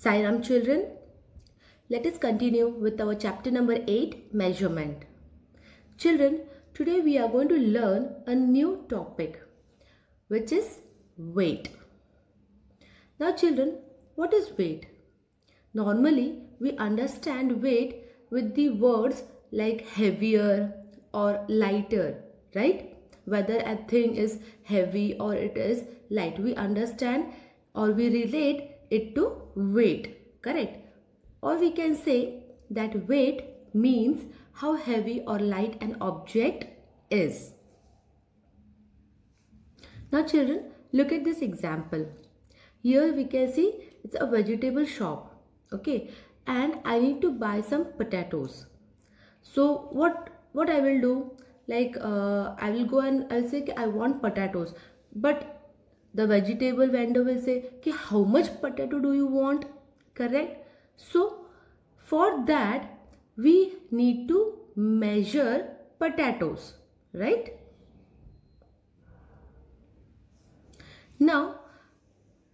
Sairam children, let us continue with our chapter number 8 measurement. Children, today we are going to learn a new topic which is weight. Now children, what is weight? Normally we understand weight with the words like heavier or lighter, right? Whether a thing is heavy or it is light. We understand or we relate it to weight, correct? Or we can say that weight means how heavy or light an object is. Now children, look at this example. Here we can see it's a vegetable shop. Okay. And I need to buy some potatoes. So what, what I will do? Like uh, I will go and I'll say I want potatoes. But the vegetable vendor will say Ki, how much potato do you want? Correct? So for that we need to measure potatoes right? Now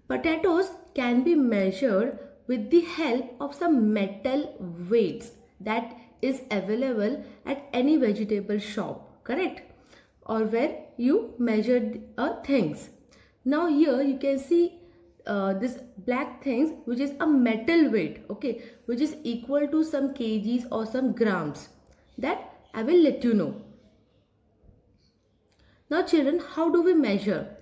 potatoes can be measured with the help of some metal weights that is available at any vegetable shop correct? Or where you measure uh, things now here you can see uh, this black things which is a metal weight okay which is equal to some kgs or some grams that I will let you know. Now children how do we measure?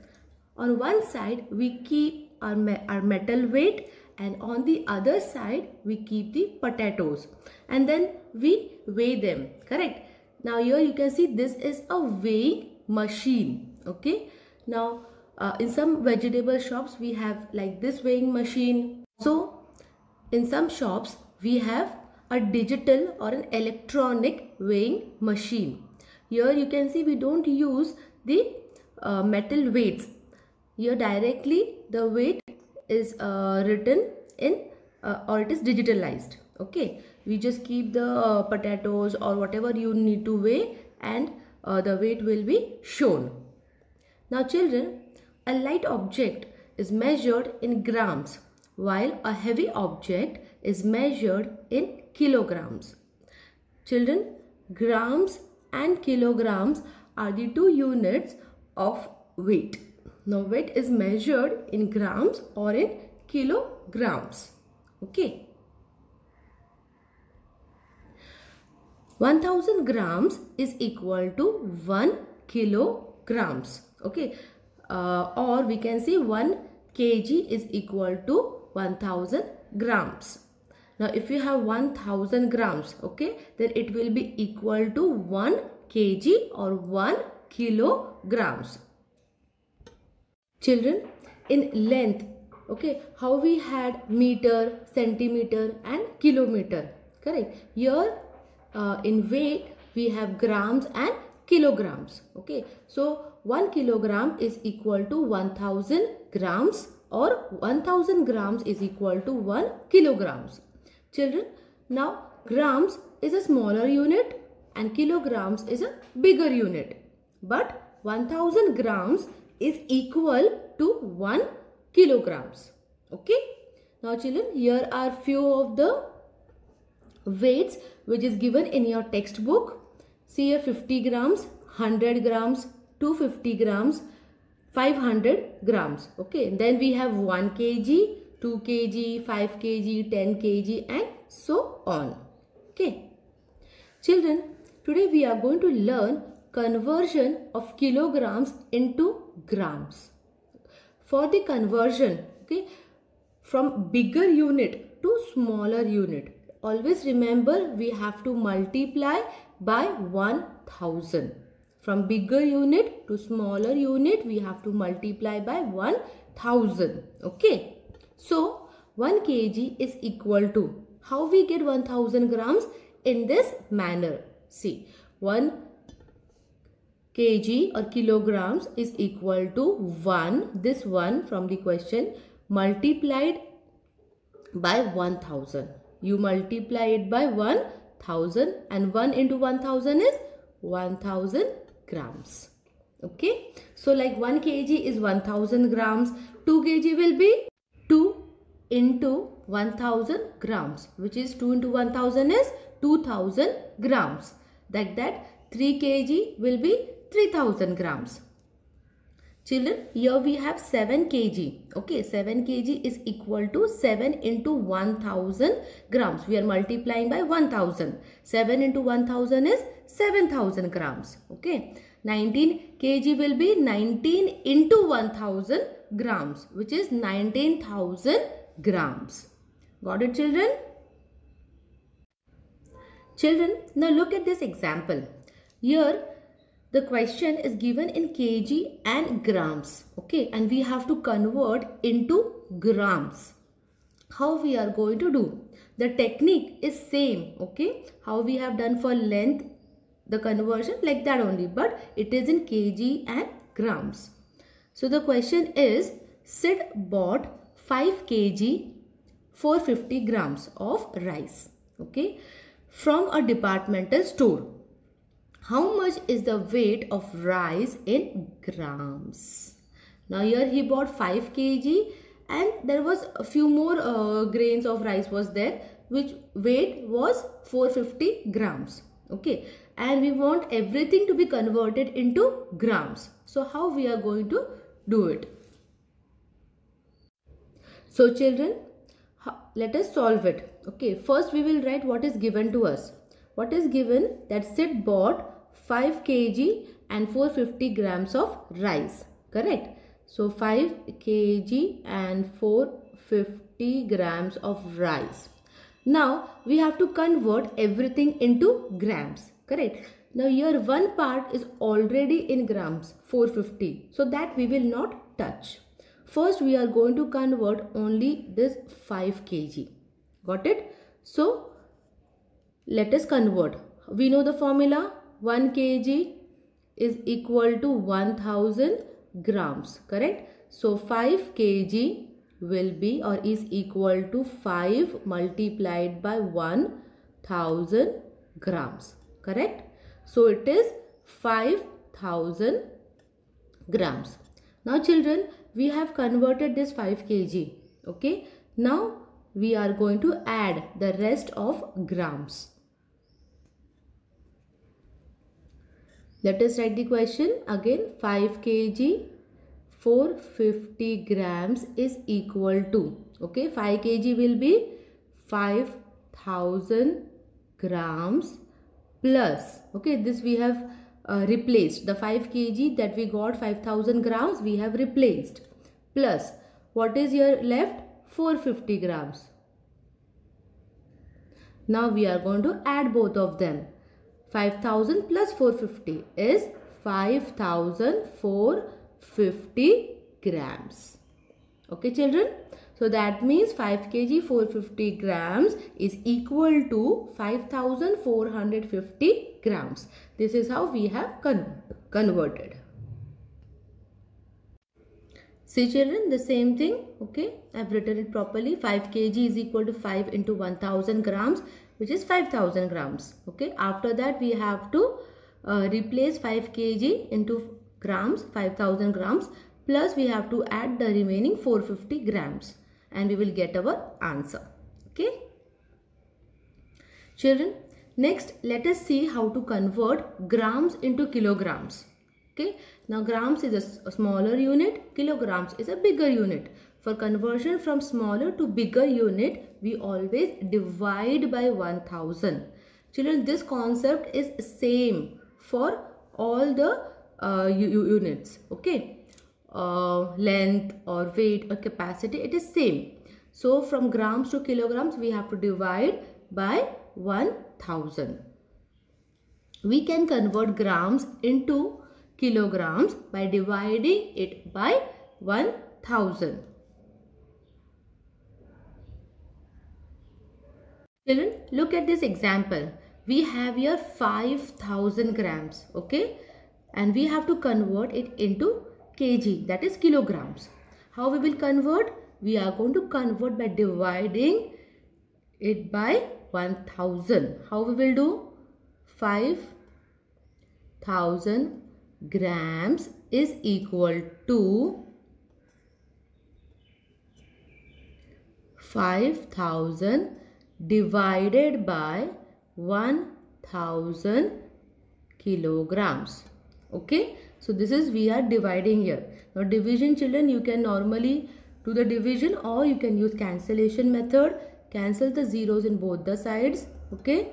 On one side we keep our, me our metal weight and on the other side we keep the potatoes and then we weigh them correct. Now here you can see this is a weighing machine okay. Now uh, in some vegetable shops we have like this weighing machine. So in some shops we have a digital or an electronic weighing machine. Here you can see we don't use the uh, metal weights. Here directly the weight is uh, written in uh, or it is digitalized. Okay? We just keep the uh, potatoes or whatever you need to weigh and uh, the weight will be shown. Now children a light object is measured in grams while a heavy object is measured in kilograms. Children, grams and kilograms are the two units of weight. Now weight is measured in grams or in kilograms. Okay. 1000 grams is equal to 1 kilograms. Okay uh, or we can say 1 kg is equal to 1000 grams. Now if you have 1000 grams okay then it will be equal to 1 kg or 1 kilograms. Children in length okay how we had meter centimeter and kilometer correct here uh, in weight we have grams and kilograms okay so 1 kilogram is equal to 1000 grams or 1000 grams is equal to 1 kilograms. Children, now grams is a smaller unit and kilograms is a bigger unit. But 1000 grams is equal to 1 kilograms. Okay. Now children, here are few of the weights which is given in your textbook. See here 50 grams, 100 grams, 250 grams 500 grams okay? Then we have 1 kg 2 kg 5 kg 10 kg and so on okay? Children today we are going to learn conversion of kilograms into grams. For the conversion okay from bigger unit to smaller unit always remember we have to multiply by 1000 from bigger unit to smaller unit, we have to multiply by 1000. Okay. So, 1 kg is equal to, how we get 1000 grams? In this manner. See, 1 kg or kilograms is equal to 1, this one from the question, multiplied by 1000. You multiply it by 1000 and 1 into 1000 is 1000 grams okay so like 1 kg is 1000 grams 2 kg will be 2 into 1000 grams which is 2 into 1000 is 2000 grams. Like that 3 kg will be 3000 grams. Children, here we have 7 kg. Okay, 7 kg is equal to 7 into 1000 grams. We are multiplying by 1000. 7 into 1000 is 7000 grams. Okay, 19 kg will be 19 into 1000 grams which is 19,000 grams. Got it children? Children, now look at this example. Here the question is given in kg and grams. Okay, and we have to convert into grams. How we are going to do? The technique is same. Okay, how we have done for length, the conversion like that only. But it is in kg and grams. So the question is Sid bought 5 kg 450 grams of rice okay from a departmental store how much is the weight of rice in grams? Now here he bought 5 kg and there was a few more uh, grains of rice was there which weight was 450 grams. Okay. And we want everything to be converted into grams. So how we are going to do it? So children let us solve it. Okay. First we will write what is given to us. What is given? That Sid bought 5 kg and 450 grams of rice correct? So 5 kg and 450 grams of rice. Now we have to convert everything into grams correct? Now here one part is already in grams 450 so that we will not touch. First we are going to convert only this 5 kg. Got it? So let us convert. We know the formula 1 kg is equal to 1000 grams correct? So 5 kg will be or is equal to 5 multiplied by 1000 grams correct? So it is 5000 grams. Now children we have converted this 5 kg okay? Now we are going to add the rest of grams let us write the question. Again 5 kg 450 grams is equal to okay 5 kg will be 5000 grams plus okay this we have uh, replaced. The 5 kg that we got 5000 grams we have replaced. Plus what is here left? 450 grams. Now we are going to add both of them 5000 plus 450 is 5450 grams. Okay children. So that means 5 kg 450 grams is equal to 5450 grams. This is how we have con converted. See children the same thing okay I have written it properly 5 kg is equal to 5 into 1000 grams which is 5000 grams okay? After that we have to uh, replace 5 kg into grams 5000 grams plus we have to add the remaining 450 grams and we will get our answer okay? Children next let us see how to convert grams into kilograms okay? Now grams is a, a smaller unit kilograms is a bigger unit for conversion from smaller to bigger unit we always divide by 1000 children this concept is same for all the uh, units okay? Uh, length or weight or capacity it is same. So from grams to kilograms we have to divide by 1000 we can convert grams into kilograms by dividing it by 1000 Children, look at this example. We have here 5000 grams. Okay and we have to convert it into kg that is kilograms. How we will convert? We are going to convert by dividing it by 1000. How we will do? 5000 grams is equal to 5000 divided by 1000 kilograms. Okay. So this is we are dividing here. Now division children you can normally do the division or you can use cancellation method. Cancel the zeros in both the sides. Okay.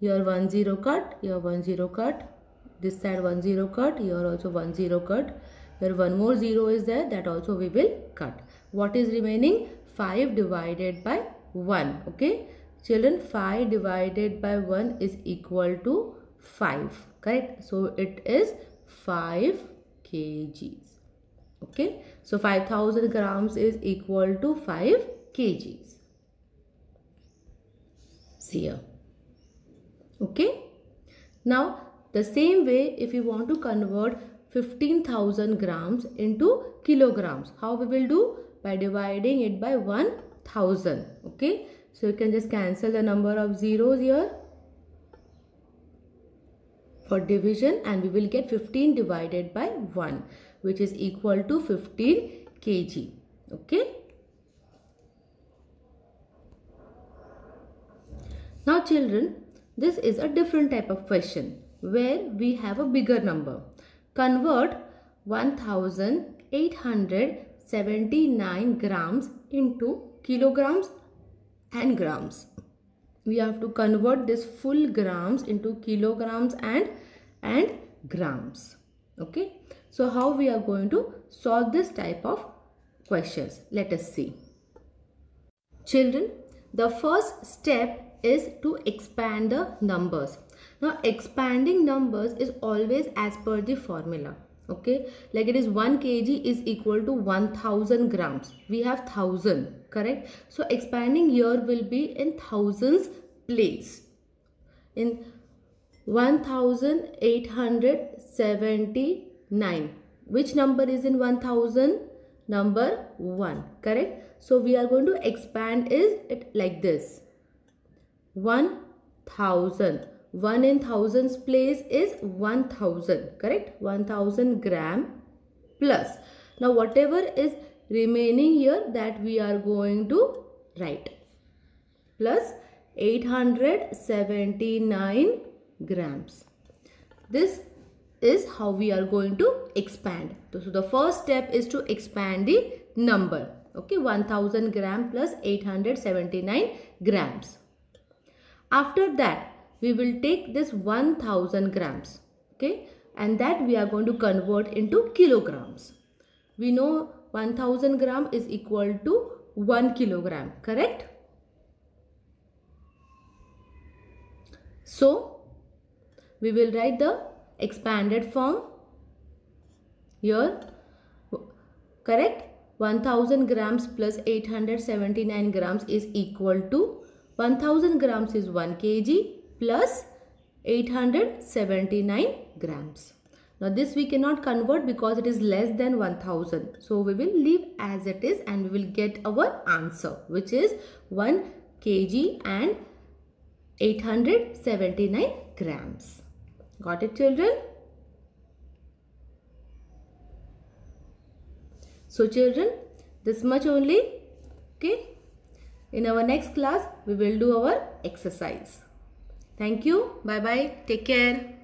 Here 1 0 cut, here 1 0 cut. This side 1 0 cut, here also 1 0 cut. Here one more 0 is there that also we will cut. What is remaining? 5 divided by 1. Okay. Children 5 divided by 1 is equal to 5 correct so it is 5 kgs okay so 5000 grams is equal to 5 kgs see here okay now the same way if you want to convert 15000 grams into kilograms how we will do by dividing it by 1000 okay? So you can just cancel the number of zeros here for division and we will get 15 divided by 1 which is equal to 15 kg okay? Now children this is a different type of question where we have a bigger number. Convert 1879 grams into kilograms and grams. We have to convert this full grams into kilograms and and grams. Okay? So how we are going to solve this type of questions? Let us see. Children the first step is to expand the numbers. Now expanding numbers is always as per the formula okay? Like it is 1 kg is equal to 1000 grams. We have 1000 correct? So expanding here will be in thousands place in 1879 which number is in 1000 number 1 correct? So we are going to expand is it like this. 1000 1 in thousands place is 1000 correct? 1000 gram plus. Now whatever is remaining here that we are going to write plus 879 grams. This is how we are going to expand. So the first step is to expand the number. Okay 1000 gram plus 879 grams. After that we will take this 1000 grams okay? And that we are going to convert into kilograms. We know 1000 gram is equal to 1 kilogram correct? So we will write the expanded form here correct? 1000 grams plus 879 grams is equal to 1000 grams is 1 kg plus 879 grams. Now this we cannot convert because it is less than 1000. So we will leave as it is and we will get our answer which is 1 kg and 879 grams. Got it children? So children, this much only. Okay. In our next class, we will do our exercise. Thank you. Bye-bye. Take care.